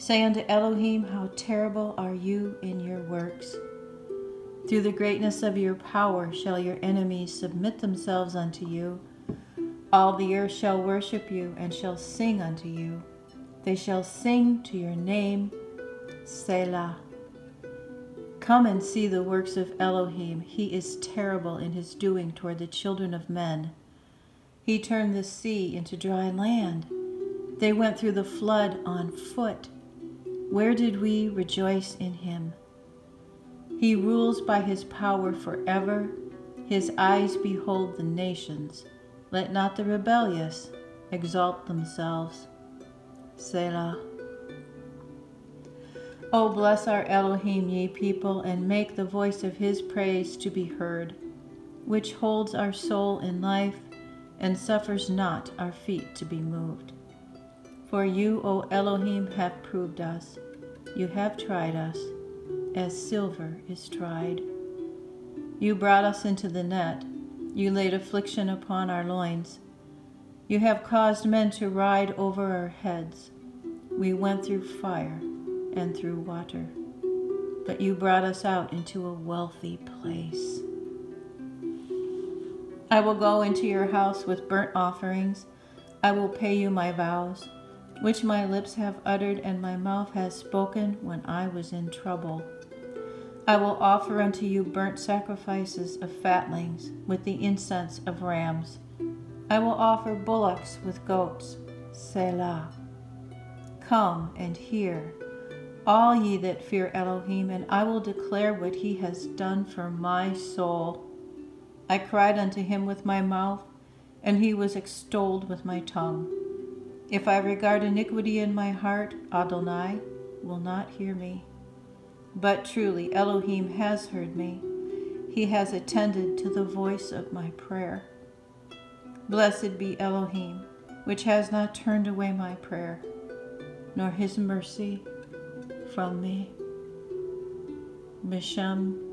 Say unto Elohim, How terrible are you in your works! Through the greatness of your power shall your enemies submit themselves unto you. All the earth shall worship you and shall sing unto you. They shall sing to your name, Selah. Come and see the works of Elohim. He is terrible in his doing toward the children of men. He turned the sea into dry land. They went through the flood on foot. Where did we rejoice in him? He rules by his power forever. His eyes behold the nations. Let not the rebellious exalt themselves. Selah. O bless our Elohim, ye people, and make the voice of his praise to be heard, which holds our soul in life and suffers not our feet to be moved. For you, O Elohim, have proved us. You have tried us, as silver is tried. You brought us into the net. You laid affliction upon our loins. You have caused men to ride over our heads. We went through fire and through water, but you brought us out into a wealthy place. I will go into your house with burnt offerings. I will pay you my vows, which my lips have uttered and my mouth has spoken when I was in trouble. I will offer unto you burnt sacrifices of fatlings with the incense of rams. I will offer bullocks with goats. Selah. Come and hear all ye that fear Elohim, and I will declare what he has done for my soul. I cried unto him with my mouth, and he was extolled with my tongue. If I regard iniquity in my heart, Adonai will not hear me. But truly, Elohim has heard me. He has attended to the voice of my prayer. Blessed be Elohim, which has not turned away my prayer, nor his mercy from me. Misham